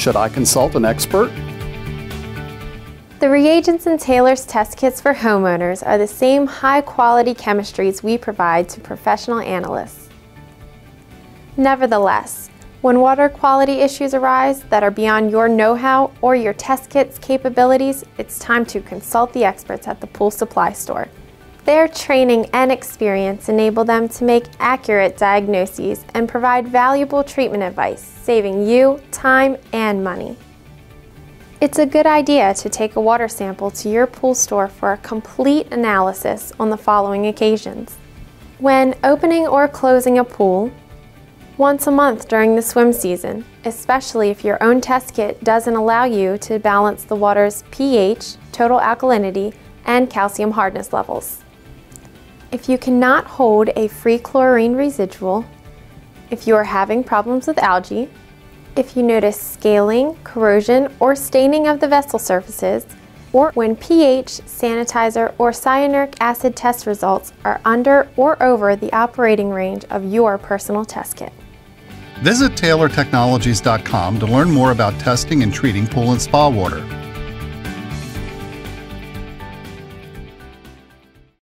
Should I consult an expert? The reagents in Taylor's test kits for homeowners are the same high quality chemistries we provide to professional analysts. Nevertheless, when water quality issues arise that are beyond your know-how or your test kit's capabilities, it's time to consult the experts at the pool supply store. Their training and experience enable them to make accurate diagnoses and provide valuable treatment advice, saving you time and money. It's a good idea to take a water sample to your pool store for a complete analysis on the following occasions. When opening or closing a pool, once a month during the swim season, especially if your own test kit doesn't allow you to balance the water's pH, total alkalinity, and calcium hardness levels. If you cannot hold a free chlorine residual, if you are having problems with algae, if you notice scaling, corrosion, or staining of the vessel surfaces, or when pH, sanitizer, or cyanuric acid test results are under or over the operating range of your personal test kit. Visit TaylorTechnologies.com to learn more about testing and treating pool and spa water.